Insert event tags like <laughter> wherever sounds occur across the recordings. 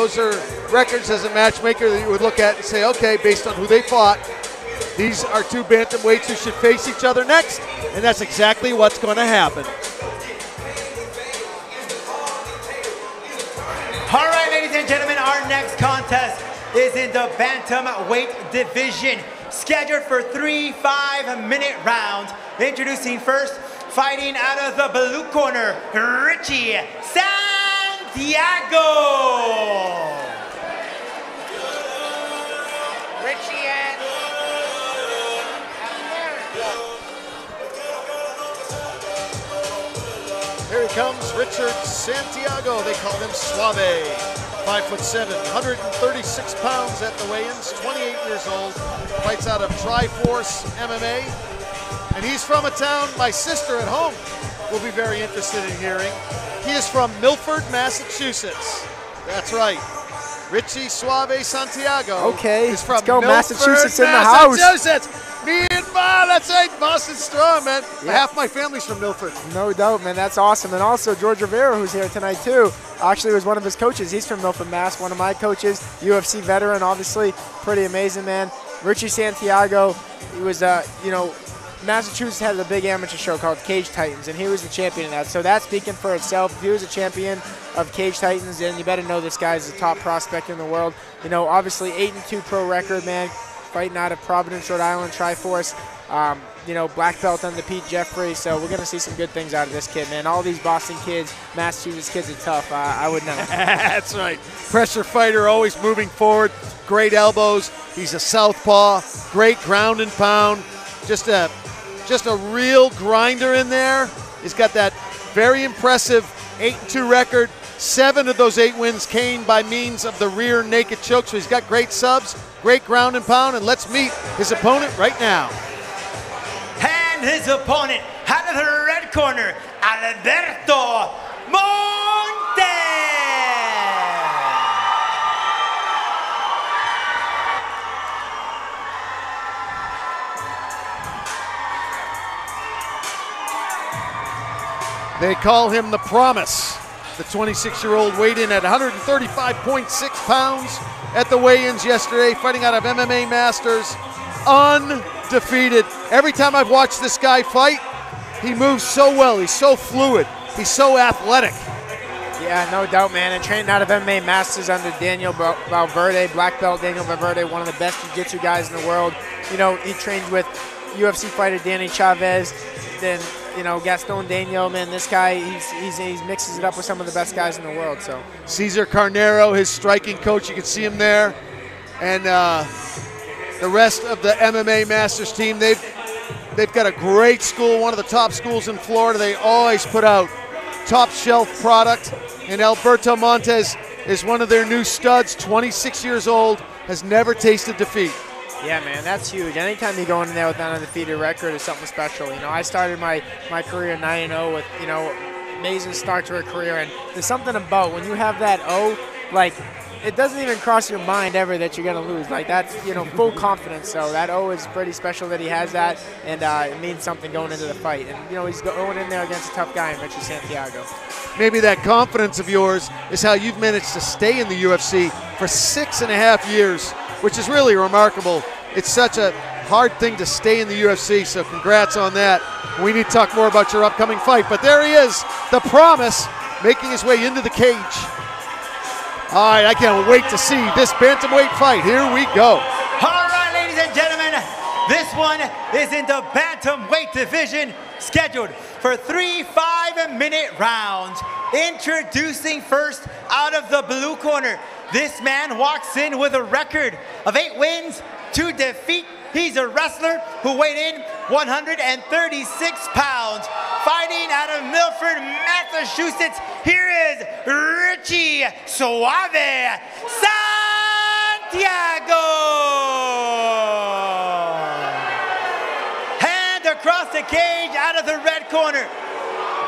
those are records as a matchmaker that you would look at and say, okay, based on who they fought, these are two bantamweights who should face each other next, and that's exactly what's going to happen. All right, ladies and gentlemen, our next contest is in the bantamweight division, scheduled for three five-minute rounds. Introducing first, fighting out of the blue corner, Richie Santiago. Richie and Here he comes, Richard Santiago. They call him Suave. Five foot seven, 136 pounds at the weigh-ins, 28 years old. Fights out of Triforce MMA. And he's from a town my sister at home will be very interested in hearing. He is from Milford, Massachusetts. That's right. Richie Suave Santiago. Okay, is from let's go, Milford, Massachusetts in the house. Massachusetts. Me and Bob, that's right. Boston strong, man. Half my family's from Milford. No doubt, man. That's awesome. And also George Rivera, who's here tonight too, actually was one of his coaches. He's from Milford, Mass. One of my coaches, UFC veteran, obviously. Pretty amazing, man. Richie Santiago, he was, uh, you know, Massachusetts had a big amateur show called Cage Titans, and he was the champion of that. So that's speaking for itself. If he was a champion of Cage Titans, then you better know this guy's the top prospect in the world. You know, obviously 8 and 2 pro record, man. Fighting out of Providence, Rhode Island, Triforce. Um, you know, black belt under Pete Jeffrey. So we're going to see some good things out of this kid, man. All these Boston kids, Massachusetts kids are tough. I, I would know. <laughs> That's right. Pressure fighter, always moving forward. Great elbows. He's a southpaw. Great ground and pound. Just a, just a real grinder in there. He's got that very impressive eight and two record. Seven of those eight wins came by means of the rear naked choke. So he's got great subs, great ground and pound. And let's meet his opponent right now. And his opponent out of the red corner, Alberto Monte. They call him the Promise. The 26 year old weighed in at 135.6 pounds at the weigh ins yesterday, fighting out of MMA Masters. Undefeated. Every time I've watched this guy fight, he moves so well. He's so fluid. He's so athletic. Yeah, no doubt, man. And training out of MMA Masters under Daniel Valverde, black belt Daniel Valverde, one of the best jiu-jitsu guys in the world. You know, he trained with UFC fighter Danny Chavez, then you know Gaston Daniel. Man, this guy, he's, he's he mixes it up with some of the best guys in the world. So Cesar Carnero, his striking coach, you can see him there. And uh, the rest of the MMA Masters team, they've they've got a great school, one of the top schools in Florida. They always put out top shelf product. And Alberto Montes is one of their new studs, 26 years old, has never tasted defeat. Yeah, man, that's huge. Anytime you go in there with an undefeated record is something special. You know, I started my, my career 9 0 with, you know, amazing start to a career. And there's something about when you have that O, like, it doesn't even cross your mind ever that you're going to lose. Like, that's, you know, full confidence. So that O is pretty special that he has that. And uh, it means something going into the fight. And, you know, he's going in there against a tough guy in Richard Santiago. Maybe that confidence of yours is how you've managed to stay in the UFC for six and a half years, which is really remarkable. It's such a hard thing to stay in the UFC, so congrats on that. We need to talk more about your upcoming fight, but there he is, the promise, making his way into the cage. All right, I can't wait to see this bantamweight fight. Here we go. All right, ladies and gentlemen, this one is in the bantamweight division, scheduled for three five-minute rounds. Introducing first out of the blue corner, this man walks in with a record of eight wins, two defeat. He's a wrestler who weighed in 136 pounds, fighting out of Milford, Massachusetts. Here is Richie Suave Santiago. Hand across the cage out of the red corner.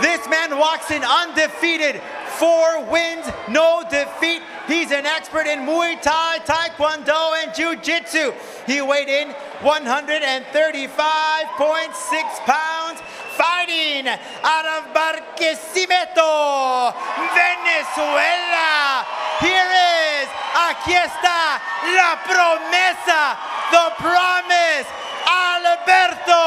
This man walks in undefeated, four wins, no defeat. He's an expert in Muay Thai, Taekwondo, and Jiu Jitsu. He weighed in 135.6 pounds, fighting out of Barquisimeto, Venezuela. Here is aquí está la promesa, the promise, Alberto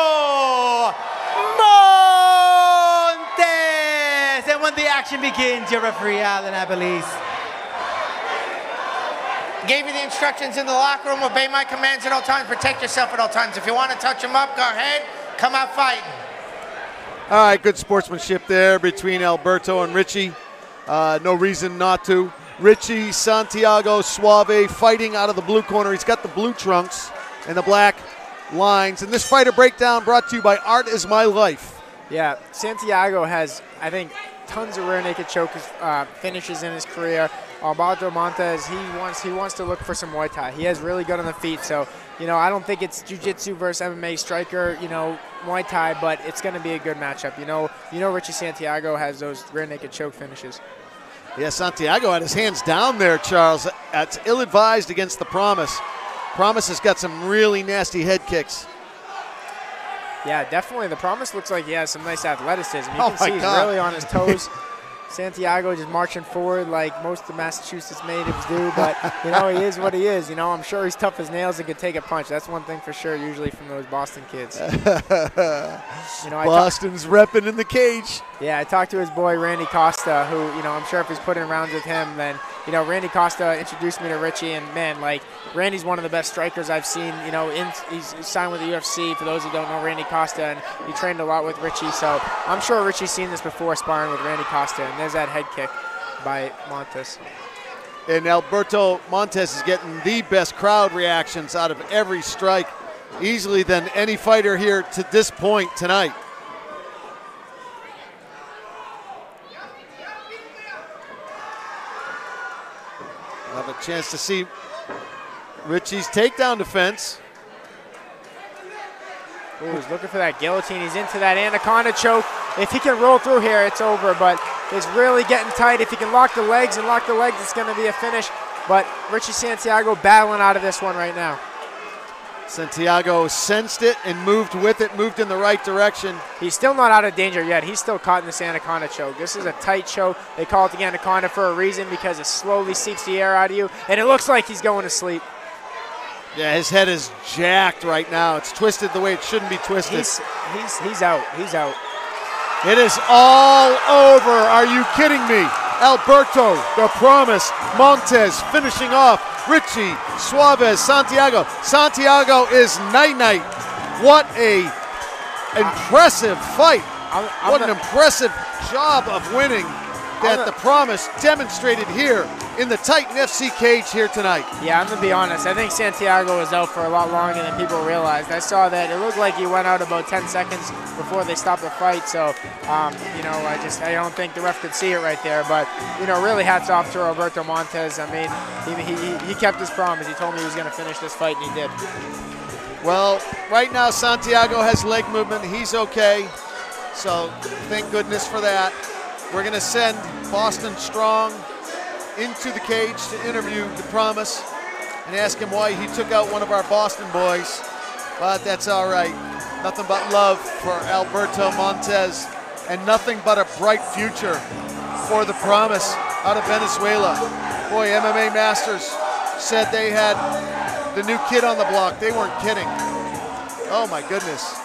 Montes. And when the action begins, your referee, Alan Abelis. Gave you the instructions in the locker room. Obey my commands at all times. Protect yourself at all times. If you want to touch him up, go ahead. Come out fighting. All right, good sportsmanship there between Alberto and Richie. Uh, no reason not to. Richie Santiago Suave fighting out of the blue corner. He's got the blue trunks and the black lines. And this fighter breakdown brought to you by Art is My Life. Yeah, Santiago has, I think, tons of rear naked choke uh, finishes in his career. Alberto Montes, he wants he wants to look for some Muay Thai. He has really good on the feet, so you know I don't think it's Jiu-Jitsu versus MMA striker, you know Muay Thai, but it's going to be a good matchup. You know, you know Richie Santiago has those rear naked choke finishes. Yeah, Santiago had his hands down there, Charles. That's ill-advised against the Promise. Promise has got some really nasty head kicks. Yeah, definitely. The Promise looks like he has some nice athleticism. You Oh can see he's God. really on his <laughs> toes. Santiago just marching forward like most of the Massachusetts natives do, but you know he is what he is. You know I'm sure he's tough as nails and can take a punch. That's one thing for sure. Usually from those Boston kids. <laughs> you know Boston's repping in the cage. yeah I talked to his boy Randy Costa, who you know I'm sure if he's putting rounds with him, then you know Randy Costa introduced me to Richie, and man like Randy's one of the best strikers I've seen. You know in, he's signed with the UFC. For those who don't know Randy Costa, and he trained a lot with Richie, so I'm sure Richie's seen this before sparring with Randy Costa, and there's that head kick by Montes. And Alberto Montes is getting the best crowd reactions out of every strike, easily than any fighter here to this point tonight. We'll have a chance to see Richie's takedown defense. Ooh, he's looking for that guillotine. He's into that anaconda choke. If he can roll through here, it's over, but it's really getting tight. If he can lock the legs and lock the legs, it's going to be a finish. But Richie Santiago battling out of this one right now. Santiago sensed it and moved with it, moved in the right direction. He's still not out of danger yet. He's still caught in this anaconda choke. This is a tight choke. They call it the anaconda for a reason because it slowly seeps the air out of you, and it looks like he's going to sleep. Yeah, his head is jacked right now. It's twisted the way it shouldn't be twisted. He's he's he's out. He's out. It is all over. Are you kidding me? Alberto, the promise, Montes finishing off. Richie, Suarez, Santiago. Santiago is night night. What a impressive fight. I'm, I'm What an impressive job of winning that the promise demonstrated here in the Titan FC cage here tonight. Yeah, I'm gonna be honest. I think Santiago was out for a lot longer than people realized. I saw that it looked like he went out about 10 seconds before they stopped the fight. So, um, you know, I just I don't think the ref could see it right there. But you know, really hats off to Roberto Montes. I mean, he, he, he kept his promise. He told me he was gonna finish this fight, and he did. Well, right now Santiago has leg movement. He's okay. So thank goodness for that. We're going to send Boston Strong into the cage to interview the promise and ask him why he took out one of our Boston boys. But that's all right. Nothing but love for Alberto Montes and nothing but a bright future for the promise out of Venezuela. Boy, MMA Masters said they had the new kid on the block. They weren't kidding. Oh my goodness.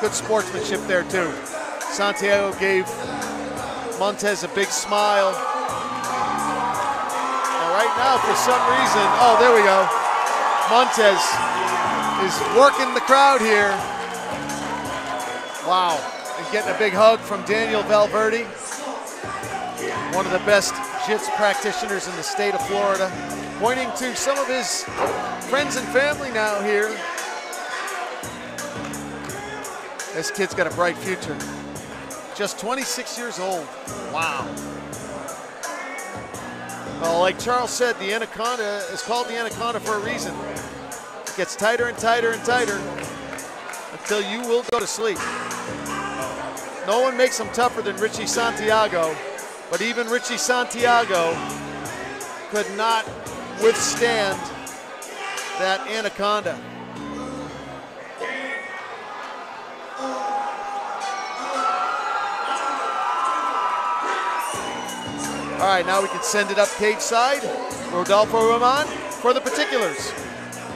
Good sportsmanship there too. Santiago gave Montes a big smile. Right now, for some reason, oh, there we go. Montes is working the crowd here. Wow. And getting a big hug from Daniel Valverde, one of the best jits practitioners in the state of Florida, pointing to some of his friends and family now here. This kid's got a bright future. Just 26 years old. Wow. Well, like Charles said, the anaconda is called the anaconda for a reason. It gets tighter and tighter and tighter until you will go to sleep. No one makes them tougher than Richie Santiago, but even Richie Santiago could not withstand that anaconda. All right, now we can send it up cage side. Rodolfo Roman for the particulars.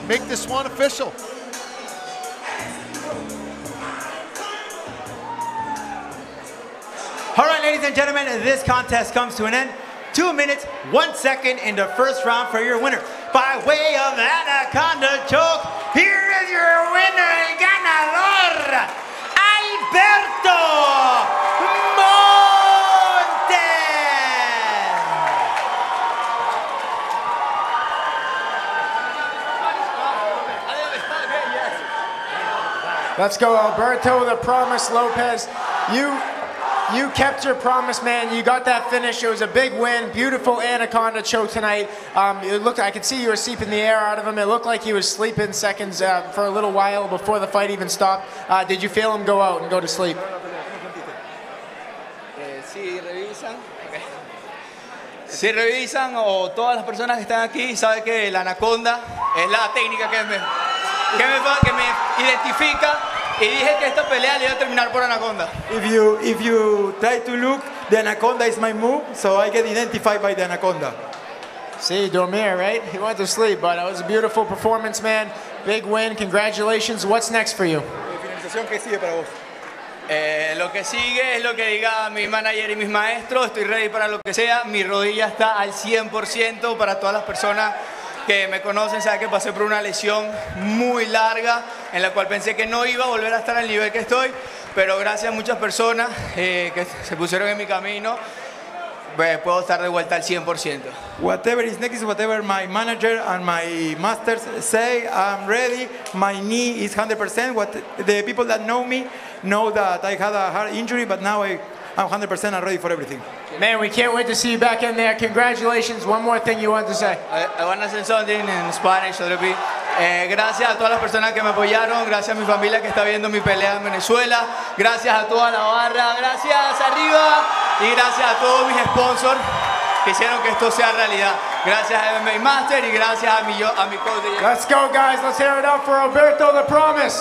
Make this one official. All right, ladies and gentlemen, this contest comes to an end. Two minutes, one second in the first round for your winner. By way of Anaconda choke, here is your winner ganador, Alberto Let's go, Alberto, the promise, Lopez. You you kept your promise, man. You got that finish. It was a big win. Beautiful anaconda choke tonight. Um, it looked. I could see you were seeping the air out of him. It looked like he was sleeping seconds uh, for a little while before the fight even stopped. Uh, did you feel him go out and go to sleep? Eh, si revisan, o todas las personas que están aquí saben que la anaconda es la técnica que me, que me, que me identifica y dije que esta pelea le iba a terminar por anaconda. If you if you try to look, the anaconda is my move, so I get identified by the anaconda. See, Dormir, right? He went to sleep, but it was a beautiful performance, man. Big win. Congratulations. What's next for you? Finalización que sigue para vos. Eh, lo que sigue es lo que diga mi manager y mis maestros, estoy ready para lo que sea, mi rodilla está al 100% para todas las personas que me conocen, saben que pasé por una lesión muy larga en la cual pensé que no iba a volver a estar al nivel que estoy, pero gracias a muchas personas eh, que se pusieron en mi camino, pues, puedo estar de vuelta al 100%. Whatever is next, whatever my manager and my masters say, I'm ready. My knee is 100%. What the people that know me know that I had a heart injury, but now I, I'm 100% and ready for everything. Man, we can't wait to see you back in there. Congratulations. One more thing you wanted to say. I, I wanna say something in Spanish, a little bit. Eh, gracias a todas las personas que me apoyaron, gracias a mi familia que está viendo mi pelea en Venezuela, gracias a toda la barra, gracias arriba y gracias a todos mis sponsors que hicieron que esto sea realidad. Gracias a MMA Master y gracias a mi, yo- a mi coach. Let's go, guys. Let's hear it up for Alberto the Promise.